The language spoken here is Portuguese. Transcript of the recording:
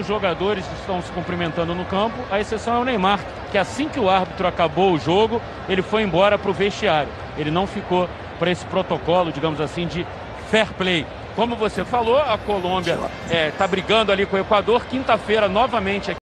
os jogadores estão se cumprimentando no campo, a exceção é o Neymar, que assim que o árbitro acabou o jogo, ele foi embora para o vestiário. Ele não ficou para esse protocolo, digamos assim, de fair play. Como você falou, a Colômbia está é, tá brigando ali com o Equador. Quinta-feira, novamente aqui.